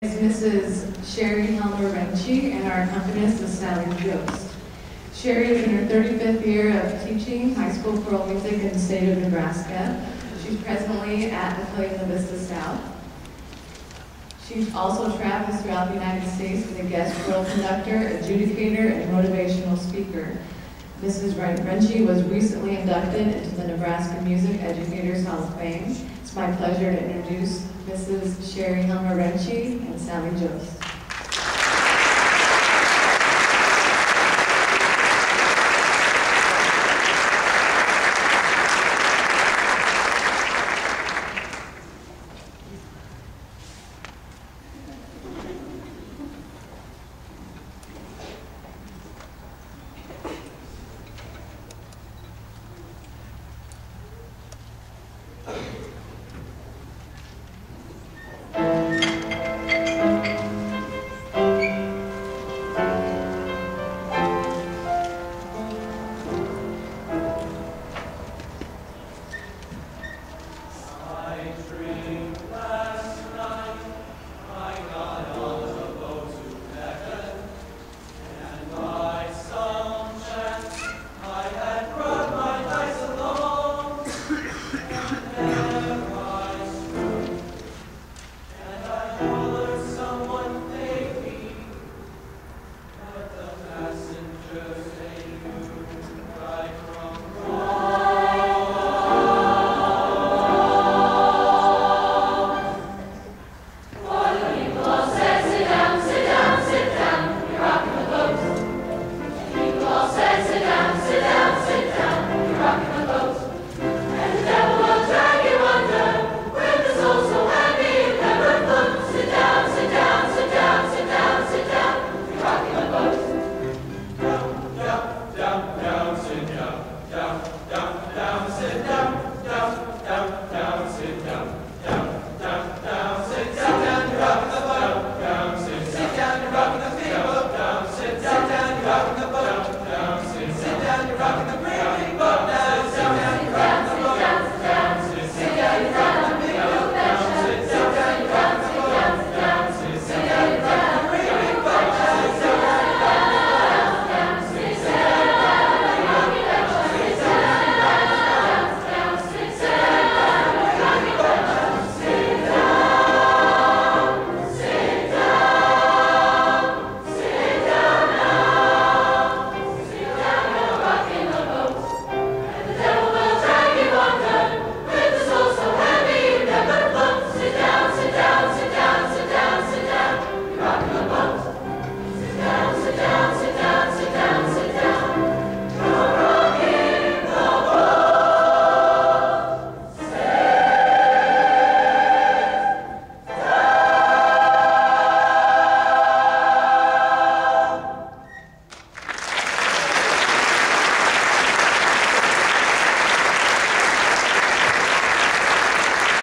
is Mrs. Sherry Helmer Renchi, and our accompanist is Sally Jost. Sherry is in her 35th year of teaching high school choral music in the state of Nebraska. She's presently at the La Vista South. She also travels throughout the United States as a guest choral conductor, adjudicator, and motivational speaker. Mrs. Renchi was recently inducted into the Nebraska Music Educators Hall of Fame. It's my pleasure to introduce Mrs. Sherry Helmer Renchi and Sally Jost.